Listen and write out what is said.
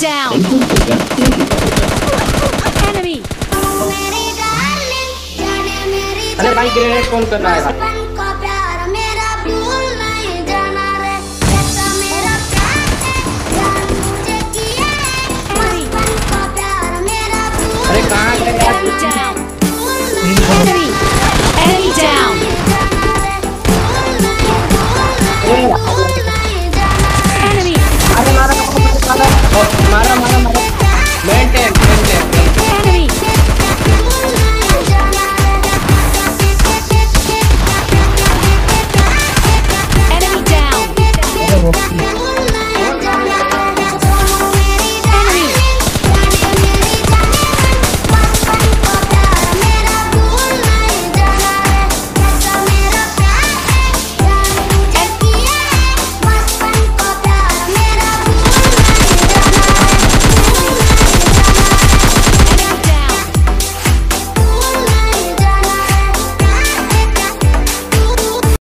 down. Enemy. अरे भाई grenade कौन कर रहा है